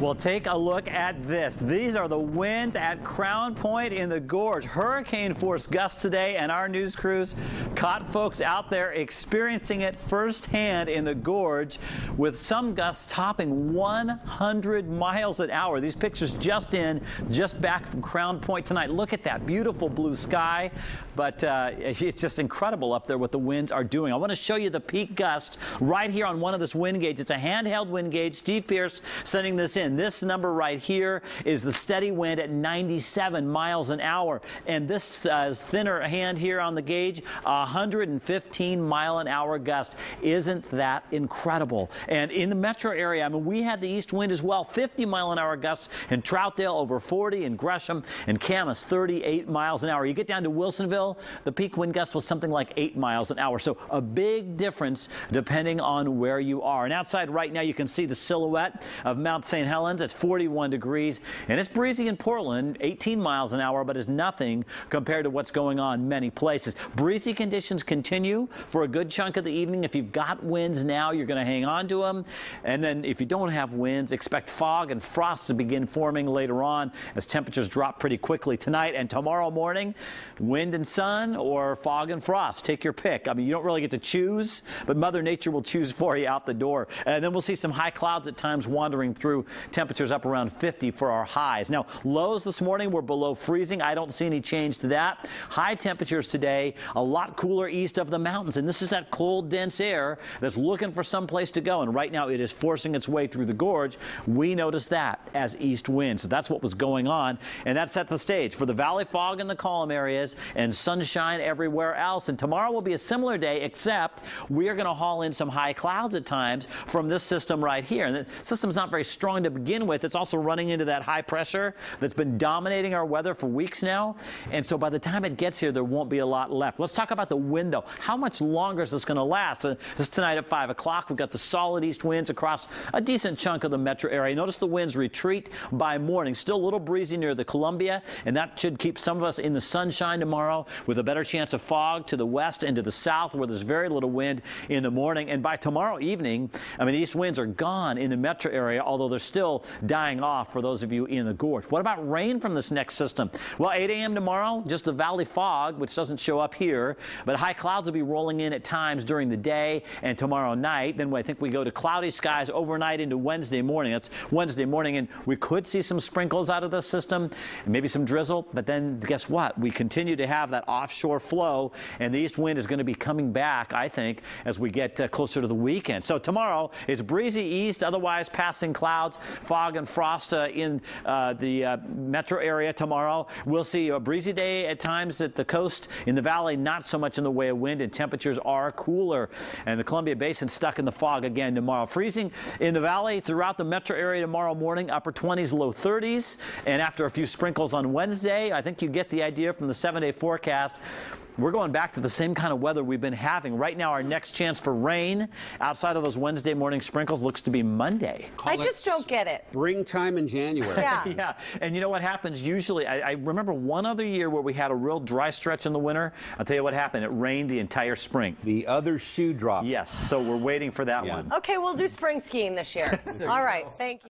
Well, take a look at this. These are the winds at Crown Point in the Gorge. Hurricane force gusts today, and our news crews caught folks out there experiencing it firsthand in the Gorge with some gusts topping 100 miles an hour. These pictures just in, just back from Crown Point tonight. Look at that beautiful blue sky, but uh, it's just incredible up there what the winds are doing. I want to show you the peak gust right here on one of this wind gauge. It's a handheld wind gauge. Steve Pierce sending this in. This number right here is the steady wind at 97 miles an hour. And this uh, thinner hand here on the gauge, 115 mile an hour gust. Isn't that incredible? And in the metro area, I mean, we had the east wind as well, 50 mile an hour gusts in Troutdale over 40, in Gresham and Camas 38 miles an hour. You get down to Wilsonville, the peak wind gust was something like 8 miles an hour. So a big difference depending on where you are. And outside right now, you can see the silhouette of Mount St. Helens. It's 41 degrees and it's breezy in Portland, 18 miles an hour, but is nothing compared to what's going on many places. Breezy conditions continue for a good chunk of the evening. If you've got winds now, you're going to hang on to them. And then if you don't have winds, expect fog and frost to begin forming later on as temperatures drop pretty quickly tonight and tomorrow morning. Wind and sun or fog and frost. Take your pick. I mean, you don't really get to choose, but Mother Nature will choose for you out the door. And then we'll see some high clouds at times wandering through temperatures up around 50 for our highs. Now, lows this morning were below freezing. I don't see any change to that. High temperatures today, a lot cooler east of the mountains. And this is that cold, dense air that's looking for some place to go. And right now it is forcing its way through the gorge. We notice that as east winds. So that's what was going on. And that set the stage for the valley fog in the column areas and sunshine everywhere else. And tomorrow will be a similar day, except we are going to haul in some high clouds at times from this system right here. And the system's not very strong to begin with, it's also running into that high pressure that's been dominating our weather for weeks now. And so by the time it gets here, there won't be a lot left. Let's talk about the window. How much longer is this going to last? Uh, this tonight at 5 o'clock. We've got the solid east winds across a decent chunk of the metro area. Notice the winds retreat by morning. Still a little breezy near the Columbia, and that should keep some of us in the sunshine tomorrow with a better chance of fog to the west and to the south where there's very little wind in the morning. And by tomorrow evening, I mean, the east winds are gone in the metro area, although they're still dying off for those of you in the gorge. What about rain from this next system? Well, 8 a.m. tomorrow, just the valley fog, which doesn't show up here, but high clouds will be rolling in at times during the day and tomorrow night. Then I think we go to cloudy skies overnight into Wednesday morning. That's Wednesday morning, and we could see some sprinkles out of the system maybe some drizzle, but then guess what? We continue to have that offshore flow, and the east wind is going to be coming back, I think, as we get uh, closer to the weekend. So tomorrow, it's breezy east, otherwise passing clouds fog and frost uh, in uh, the uh, metro area tomorrow. We'll see a breezy day at times at the coast. In the valley, not so much in the way of wind, and temperatures are cooler. And the Columbia Basin stuck in the fog again tomorrow. Freezing in the valley throughout the metro area tomorrow morning, upper 20s, low 30s. And after a few sprinkles on Wednesday, I think you get the idea from the seven day forecast we're going back to the same kind of weather we've been having. Right now, our next chance for rain outside of those Wednesday morning sprinkles looks to be Monday. Call I just don't get it. Springtime in January. Yeah. yeah. And you know what happens? Usually, I, I, remember one other year where we had a real dry stretch in the winter. I'll tell you what happened. It rained the entire spring. The other shoe drop. Yes. So we're waiting for that yeah. one. Okay, we'll do spring skiing this year. All right. Thank you.